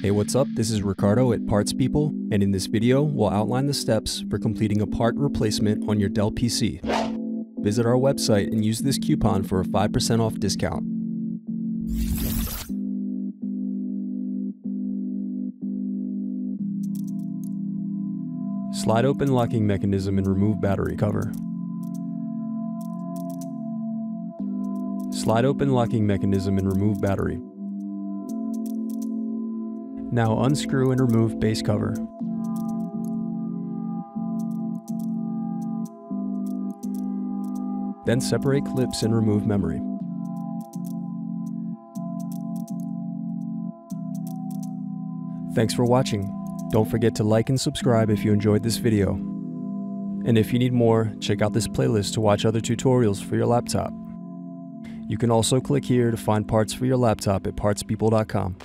Hey, what's up? This is Ricardo at Parts People, and in this video, we'll outline the steps for completing a part replacement on your Dell PC. Visit our website and use this coupon for a 5% off discount. Slide open locking mechanism and remove battery cover. Slide open locking mechanism and remove battery. Now unscrew and remove base cover. Then separate clips and remove memory. Thanks for watching. Don't forget to like and subscribe if you enjoyed this video. And if you need more, check out this playlist to watch other tutorials for your laptop. You can also click here to find parts for your laptop at partspeople.com.